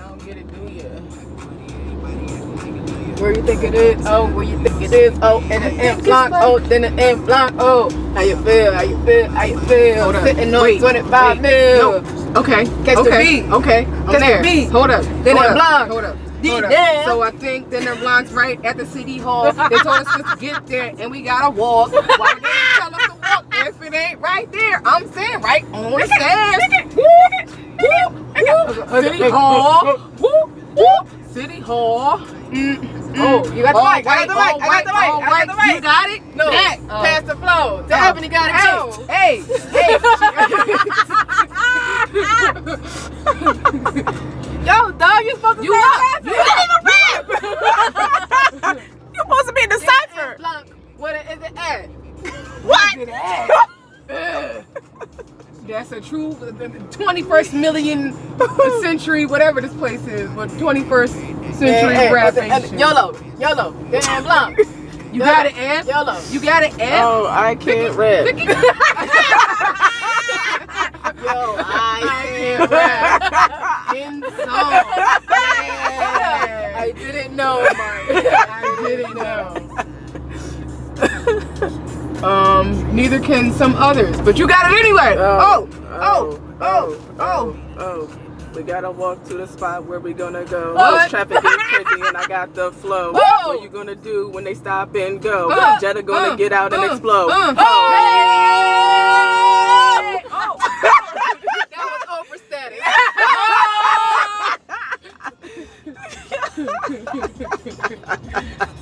don't get it, do you? Where you think it is? Oh, where you think it is? Oh, in the M block. Oh, then the M block. Oh, how you feel? How you feel? How you feel? Hold up. Sitting on Wait, 25 wait. mil. Okay. Catch the okay. beat. Okay. I'm Catch the beat. Hold up. Then Hold up. block. Hold up. Deep Hold up. down. So I think then the blocks right at the city hall. They told us to get there and we gotta walk. Why they didn't tell us to walk if it ain't right there? I'm saying right on the stairs. City Hall. Whoop, whoop. City Hall. Oh, you got the mic. I got the mic. I got the mic. I got the mic. You got it? No, Back. Oh. pass the flow. Tell Oh. Ebony got it Hey, too. hey, Yo, dog, you supposed to You rap. You up. You supposed to be in the cipher. What is it at? What? Is it at? That's a true 21st million century, whatever this place is, but 21st century Hey, hey, rap hey, nation. YOLO, YOLO, Blanc. You got it, Ed? YOLO. You got it, Ed? Oh, I can't rap. Yo, I can't can't rap. In song. Yeah. I didn't know, Mike. I didn't know. Um, neither can some others, but you got it anyway. Oh, oh, oh, oh. oh. We gotta walk to the spot where we gonna go. What? Traffic is crazy and I got the flow. Whoa. What you gonna do when they stop and go? Uh, Jetta gonna uh, get out and uh, explode. uh. Oh. Oh. That was over status.